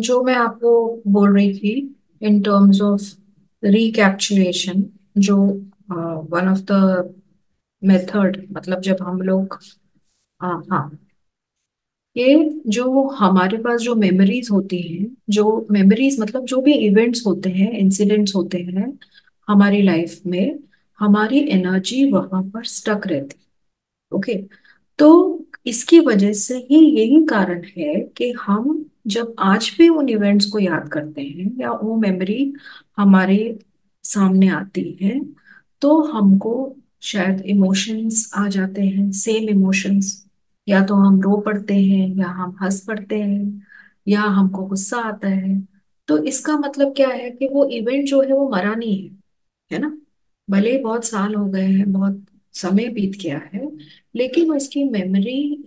जो मैं आपको बोल रही थी इन टर्म्स ऑफ़ रिकैप्चुलेशन जो वन ऑफ़ द मेथड मतलब जब हम लोग हाँ हाँ ये जो हमारे पास जो मेमोरीज होती हैं, जो मेमोरीज मतलब जो भी इवेंट्स होते हैं इंसिडेंट्स होते हैं, हमारी लाइफ में, हमारी एनर्जी वहाँ पर स्टक रहती ओके तो इसकी वजह से ही यही कारण है कि हम जब आज भी उन इवेंट्स को याद करते हैं या वो मेमोरी हमारे सामने आती है तो हमको शायद इमोशंस आ जाते हैं सेम इमोशंस या तो हम रो पड़ते हैं, या हम हंस पड़ते हैं, या हमको गुस्सा आता है। तो इसका मतलब क्या है कि वो इवेंट जो है वो मरा नहीं है है ना? भले बहुत साल हो गए हैं, बहुत समय बीत गया है, लेकिन उसकी मेमोरी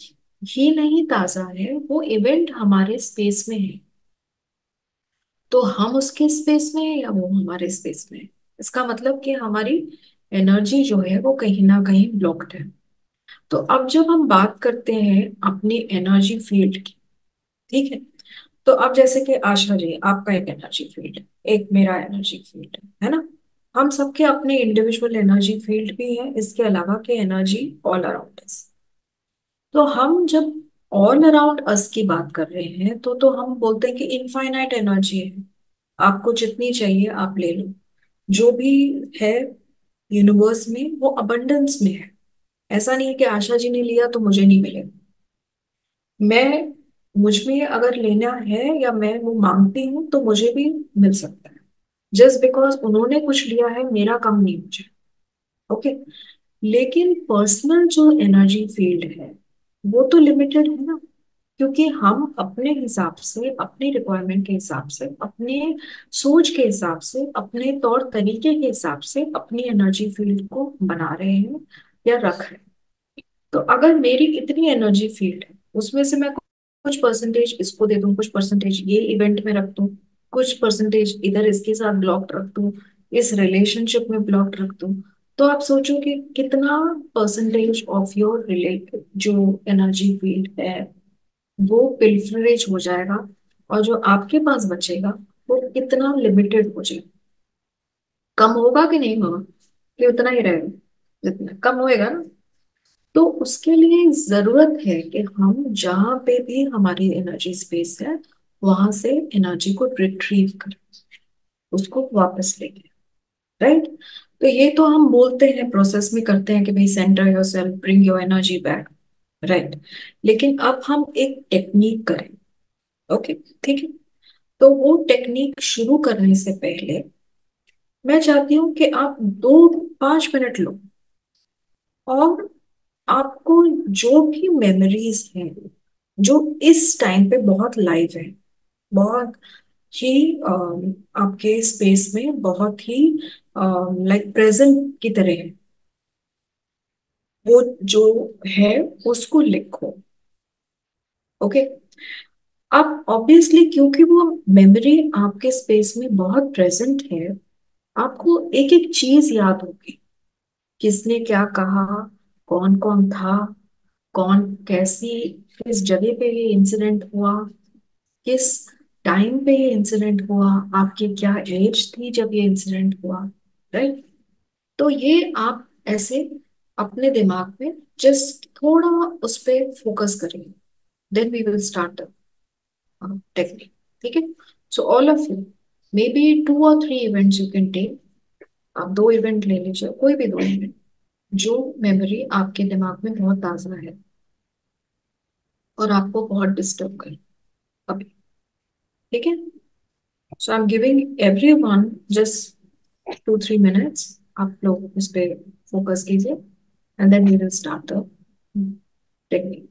ही नहीं ताज़ा है, वो इवेंट हमारे स्पेस में है। तो हम उसके स्पेस में है या वो हमारे स्पेस में है? इसका मतलब कि हमारी एनर्जी जो है वो कहीं ना कहीं ब्लॉक्ड है। तो अब जब हम बात करते हैं अपनी एनर्जी फ़ील्ड की, ठीक है? तो अब जैसे कि आशा जी, आपका एक एनर्जी फ़ील्ड है, एक मेरा एनर्जी फ़ील्ड है है ना? हम सबके अपने इंडिविजुअल एनर्जी फ़ील्ड भी है, इसके अलावा के एनर्जी ऑल अराउंड अस तो हम जब ऑल अराउंड अस की बात कर रहे हैं तो तो हम बोलते हैं कि इनफाइनाइट एनर्जी है। आपको जितनी चाहिए आप ले लो। जो भी है यूनिवर्स में, वो अबंडेंस में है। ऐसा नहीं है कि आशा जी ने लिया तो मुझे नहीं मिलेगा मैं, मुझमें अगर लेना है या मैं वो मांगती हूँ तो मुझे भी मिल सकता है। जस्ट बिकॉज़ उन्होंने कुछ लिया है, मेरा कम नहीं मुझे। Okay okay? लेकिन पर्सनल जो एनर्जी फ़ील्ड है वो तो लिमिटेड है ना, क्योंकि हम अपने हिसाब से, अपनी रिक्वायरमेंट के हिसाब से, अपने सोच के हिसाब से, अपने तौर तरीके के हिसाब से अपनी एनर्जी फ़ील्ड को बना रहे हैं या रख रहे हैं। तो अगर मेरी इतनी एनर्जी फ़ील्ड है, उसमें से मैं कुछ परसेंटेज इसको दे दूँ, कुछ परसेंटेज ये इवेंट में रख दूँ, कुछ परसेंटेज इधर इसके साथ ब्लॉक रख दूँ, इस रिलेशनशिप में ब्लॉक रख दूँ तो आप सोचो कि कितना परसेंटेज ऑफ़ योर रिलेटेड जो एनर्जी फ़ील्ड है, वो पिल्फरेज हो जाएगा और जो आपके पास बचेगा, वो कितना लिमिटेड हो जाएगा। कम होगा कि नहीं होगा? कि उतना ही रहेगा, जितना कम होएगा ना। तो उसके लिए ज़रूरत है कि हम जहाँ पे भी हमारी एनर्जी स्पेस है, वहाँ से एनर्जी को रिट्रीव करें, उसको वापस लेके। राइट तो ये तो हम बोलते हैं प्रोसेस में करते हैं कि भाई centre your self bring your energy back right लेकिन अब हम एक टेक्निक करें ओके ठीक है? तो वो टेक्निक शुरू करने से पहले मैं चाहती हूँ कि आप दो पाँच मिनट लो और आपको जो भी मेमोरीज हैं, जो इस टाइम पे बहुत लाइव है, बहुत ही आपके स्पेस में बहुत ही लाइक प्रेजेंट की तरह है। वो जो है, उसको लिखो। ओके अब ऑब्वियसली क्योंकि वो मेमोरी आपके स्पेस में बहुत प्रेजेंट है, आपको एक एक चीज़ याद होगी। किसने क्या कहा कौन कौन था, कौन कैसी, किस जगह पे ये इंसिडेंट हुआ, किस टाइम पे ये इंसिडेंट हुआ, आपकी क्या एज थी जब ये इंसिडेंट हुआ। राइट तो ये आप ऐसे अपने दिमाग में जस्ट थोड़ा उस पर फोकस करेंगे then we will start technique ठीक है? So all of you may be two और three events you can take आप दो इवेंट ले लीजिए, कोई भी दो इवेंट जो मेमोरी आपके दिमाग में बहुत ताज़ा है। और आपको बहुत डिस्टर्ब करे। अभी। ठीक है? So I am giving everyone just two three minutes आप लोग इस पर फोकस कीजिए and then we will start the technique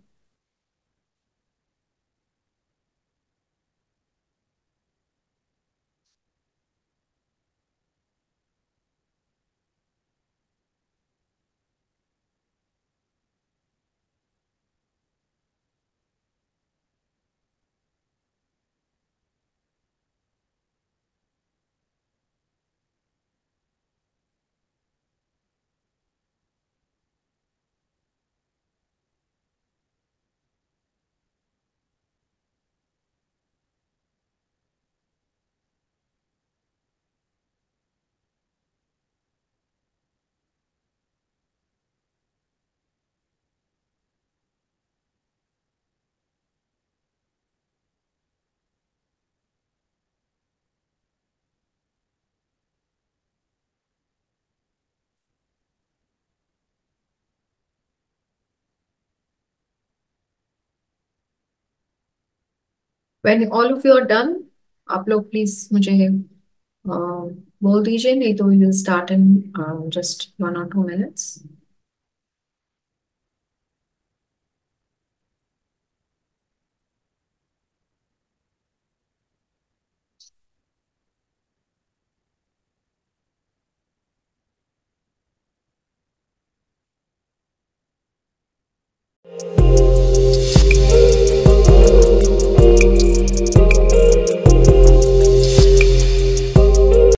when all of you are done आप लोग प्लीज़ मुझे बोल दीजिए, नहीं तो we will start in just one और टू मिनट्स